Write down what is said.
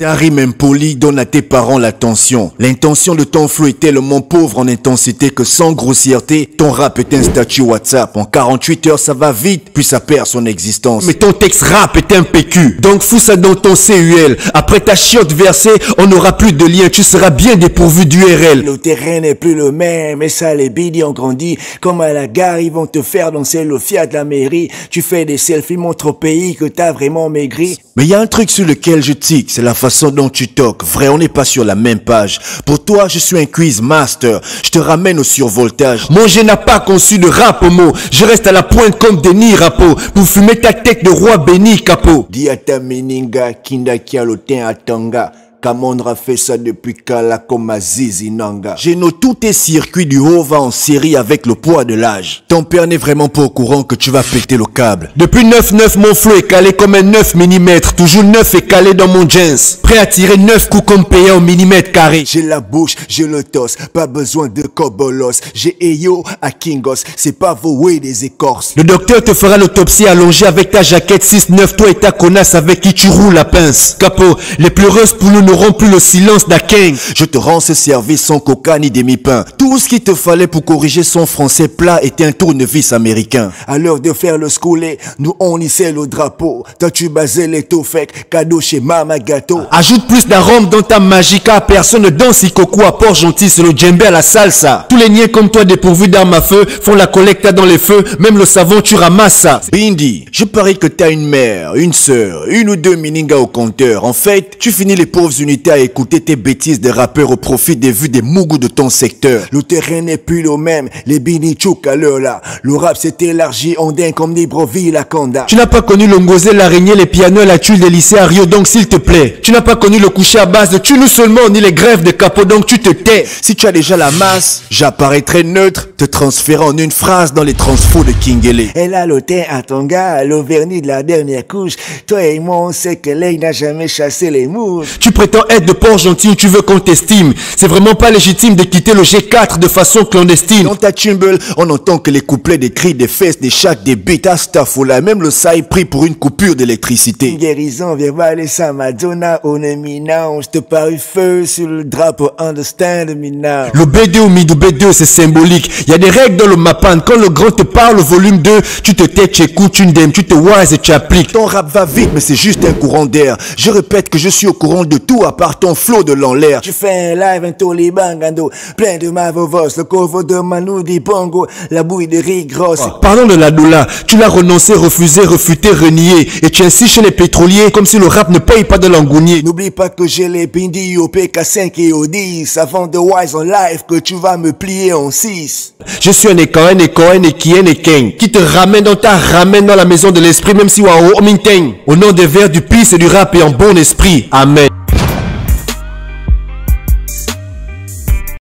Ta rime impolie donne à tes parents l'attention. L'intention de ton flow est tellement pauvre en intensité que sans grossièreté, ton rap est un statut WhatsApp. En 48 heures, ça va vite, puis ça perd son existence. Mais ton texte rap est un PQ. Donc fous ça dans ton CUL. Après ta chiotte versée, on n'aura plus de lien. Tu seras bien dépourvu d'URL. Le terrain n'est plus le même, et ça les bidis ont grandi. Comme à la gare, ils vont te faire danser le fiat de la mairie. Tu fais des selfies, montre au pays que t'as vraiment maigri. Mais il y a un truc sur lequel je tique, c'est la façon dont tu toques. Vrai, on n'est pas sur la même page. Pour toi, je suis un quiz master. Je te ramène au survoltage. Mon j'ai n'a pas conçu de rap homo. Je reste à la pointe comme Denis Rapo. Pour fumer ta tête de roi béni capot. Dis à ta meninga, kinda. Kamondra fait ça depuis Kala comme à Zizinanga. Géno, tous tes circuits du haut va en série avec le poids de l'âge. Ton père n'est vraiment pas au courant que tu vas péter le câble. Depuis 9-9, mon flow est calé comme un 9 mm. Toujours 9 est calé dans mon jeans. Prêt à tirer 9 coups comme payé au millimètre carré. J'ai la bouche, j'ai le tos, pas besoin de cobolos. J'ai Eyo à Kingos, c'est pas voué des écorces. Le docteur te fera l'autopsie allongée avec ta jaquette 6-9, toi et ta connasse avec qui tu roules la pince. Capot, les pleureuses pour nous n'auront plus le silence d'Aken. Je te rends ce service sans coca ni demi-pain. Tout ce qu'il te fallait pour corriger son français plat était un tournevis américain. À l'heure de faire le scoulé, nous on hissait le drapeau. Toi tu basais les fake, cadeau chez Mama Gâteau. Ajoute plus d'arôme dans ta magica. Personne ne danse coco à Port-Gentil, c'est le djembé à la salsa. Tous les niais comme toi dépourvus d'armes à feu font la collecte dans les feux. Même le savon tu ramasses ça. Bindi, je parie que t'as une mère, une sœur, une ou deux miningas au compteur. En fait, tu finis les pauvres unités à écouter tes bêtises de rappeurs au profit des vues des mougous de ton secteur. Le terrain n'est plus le même, les bini chouk à l'heure là. Le rap s'est élargi, on dingue comme Libreville à Kanda. Tu n'as pas connu le l'araignée, les pianos, la tuile des lycées à Rio, donc s'il te plaît. Tu n'as pas connu le coucher à base de tu nous seulement, ni les grèves de capot, donc tu te tais. Si tu as déjà la masse, j'apparaîtrai neutre, te transférant en une phrase dans les transfos de Kingele. Elle a le teint à ton gars, le vernis de la dernière couche. Toi et moi, on sait que l'œil n'a jamais chassé les mouches. Tu prétends être de Port-Gentil tu veux qu'on t'estime. C'est vraiment pas légitime de quitter le G4 de façon clandestine. Dans ta tumble, on entend que les couplets des cris, des fesses, des chats, des bêtas, stafoula. Même le saï pris pour une coupure d'électricité. Une guérison verbale et ça, Madonna, on est minant. Je te parie feu sur le drapeau, understand me now. Le B2 ou Midou B2, c'est symbolique. Il y a des règles dans le mapan. Quand le grand te parle au volume 2, tu te tais, tu écoutes, tu ndem, tu te wise et tu appliques. Ton rap va vite, mais c'est juste un courant d'air. Je répète que je suis au courant de tout à part ton flot de l'en l'air. Tu fais un live, un tolibangando, plein de mavovos, le covo de Manu di Bongo, la bouille de riz grosse. Parlons de la doula. Tu l'as renoncé, refusé, refuté, renié. Et tu insistes chez les pétroliers comme si le rap ne paye pas de l'angounier. N'oublie pas que j'ai les bindis au PK5 et au 10, avant de Wise en live que tu vas me plier en 6. Je suis un éco, un éco, un équien, équin, qui te ramène dans ta ramène dans la maison de l'esprit, même si waouh, ominteng. Au nom des vers du peace et du rap et en bon esprit. Amen.